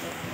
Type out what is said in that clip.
Thank you.